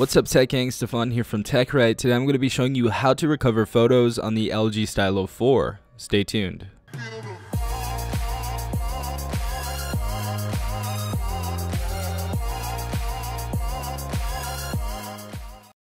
What's up Tech Gang, Stefan here from TechRight. Today I'm going to be showing you how to recover photos on the LG Stylo 4. Stay tuned.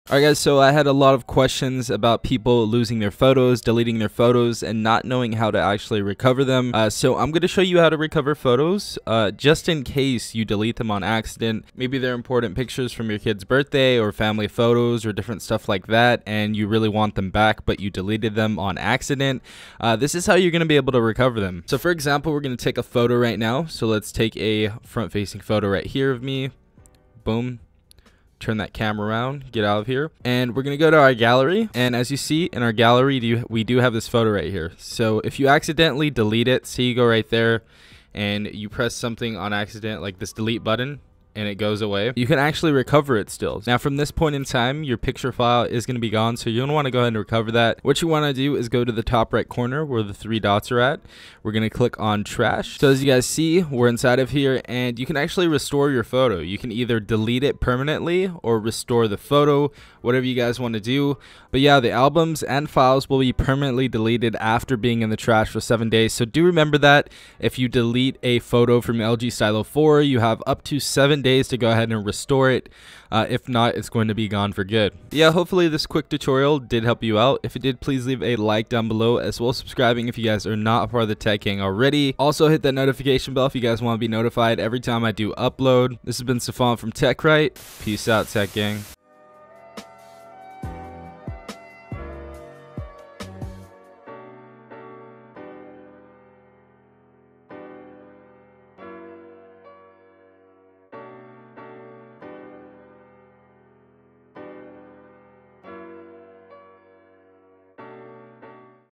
Alright guys, so I had a lot of questions about people losing their photos, deleting their photos, and not knowing how to actually recover them. Uh, so I'm going to show you how to recover photos, uh, just in case you delete them on accident. Maybe they're important pictures from your kid's birthday or family photos or different stuff like that, and you really want them back, but you deleted them on accident. Uh, this is how you're going to be able to recover them. So for example, we're going to take a photo right now. So let's take a front-facing photo right here of me. Boom turn that camera around, get out of here. And we're gonna go to our gallery. And as you see in our gallery, we do have this photo right here. So if you accidentally delete it, see you go right there and you press something on accident like this delete button, and it goes away, you can actually recover it still. Now from this point in time, your picture file is going to be gone, so you're going to want to go ahead and recover that. What you want to do is go to the top right corner where the three dots are at. We're going to click on trash. So as you guys see, we're inside of here and you can actually restore your photo. You can either delete it permanently or restore the photo, whatever you guys want to do. But yeah, the albums and files will be permanently deleted after being in the trash for seven days. So do remember that if you delete a photo from LG Stylo 4, you have up to seven days to go ahead and restore it. Uh, if not, it's going to be gone for good. Yeah, hopefully this quick tutorial did help you out. If it did, please leave a like down below as well as subscribing if you guys are not part of the Tech Gang already. Also hit that notification bell if you guys want to be notified every time I do upload. This has been Stefan from TechRight. Peace out, Tech Gang.